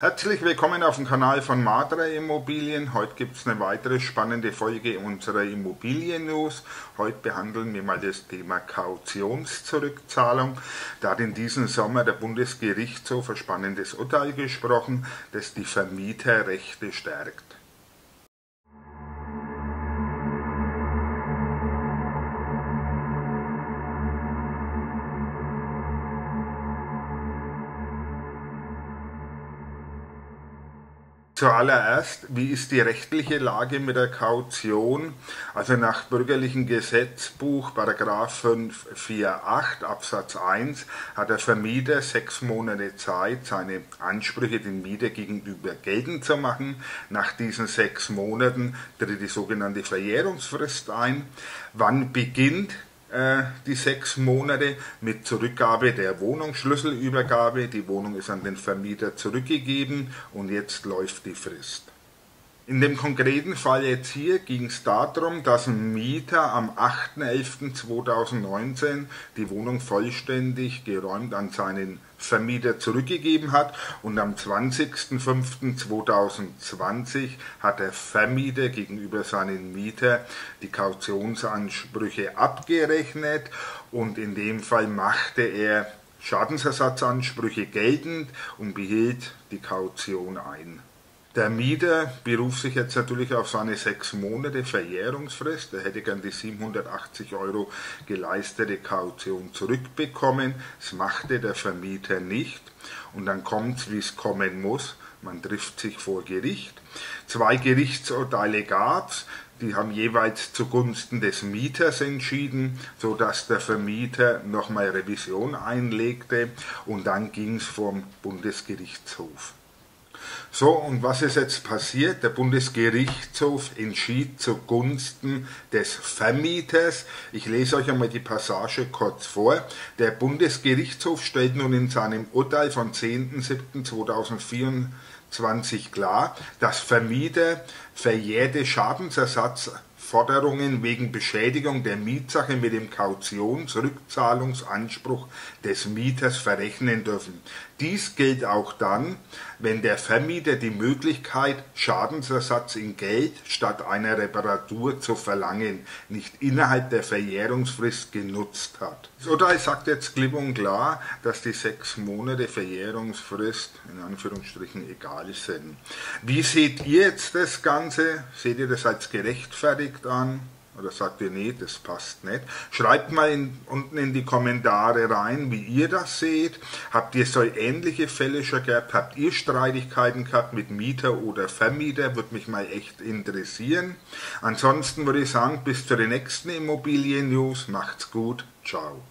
Herzlich willkommen auf dem Kanal von Madra Immobilien. Heute gibt es eine weitere spannende Folge unserer Immobilien-News. Heute behandeln wir mal das Thema Kautionszurückzahlung. Da hat in diesem Sommer der Bundesgerichtshof ein spannendes Urteil gesprochen, das die Vermieterrechte stärkt. Zuallererst, wie ist die rechtliche Lage mit der Kaution? Also nach bürgerlichem Gesetzbuch, Paragraph 548 Absatz 1, hat der Vermieter sechs Monate Zeit, seine Ansprüche den Mieter gegenüber geltend zu machen. Nach diesen sechs Monaten tritt die sogenannte Verjährungsfrist ein. Wann beginnt die sechs Monate mit Zurückgabe der Wohnungsschlüsselübergabe. Die Wohnung ist an den Vermieter zurückgegeben und jetzt läuft die Frist. In dem konkreten Fall jetzt hier ging es darum, dass ein Mieter am 8.11.2019 die Wohnung vollständig geräumt an seinen Vermieter zurückgegeben hat und am 20.05.2020 hat der Vermieter gegenüber seinen Mieter die Kautionsansprüche abgerechnet und in dem Fall machte er Schadensersatzansprüche geltend und behielt die Kaution ein. Der Mieter beruft sich jetzt natürlich auf seine sechs Monate Verjährungsfrist. Er hätte gern die 780 Euro geleistete Kaution zurückbekommen. Das machte der Vermieter nicht. Und dann kommt es, wie es kommen muss. Man trifft sich vor Gericht. Zwei Gerichtsurteile gab es. Die haben jeweils zugunsten des Mieters entschieden, sodass der Vermieter nochmal Revision einlegte und dann ging es vom Bundesgerichtshof. So, und was ist jetzt passiert? Der Bundesgerichtshof entschied zugunsten des Vermieters. Ich lese euch einmal die Passage kurz vor. Der Bundesgerichtshof stellt nun in seinem Urteil von 10.07.2024 klar, dass Vermieter verjährte Schadensersatz Forderungen wegen Beschädigung der Mietsache mit dem Kautionsrückzahlungsanspruch des Mieters verrechnen dürfen. Dies gilt auch dann, wenn der Vermieter die Möglichkeit, Schadensersatz in Geld statt einer Reparatur zu verlangen, nicht innerhalb der Verjährungsfrist genutzt hat. Das Urteil sagt jetzt klipp und klar, dass die sechs Monate Verjährungsfrist in Anführungsstrichen egal sind. Wie seht ihr jetzt das Ganze? Seht ihr das als gerechtfertigt? Konflikt an oder sagt ihr, nee, das passt nicht. Schreibt mal in, unten in die Kommentare rein, wie ihr das seht. Habt ihr so ähnliche Fälle schon gehabt? Habt ihr Streitigkeiten gehabt mit Mieter oder Vermieter? Würde mich mal echt interessieren. Ansonsten würde ich sagen, bis zur nächsten Immobilien-News. Macht's gut. Ciao.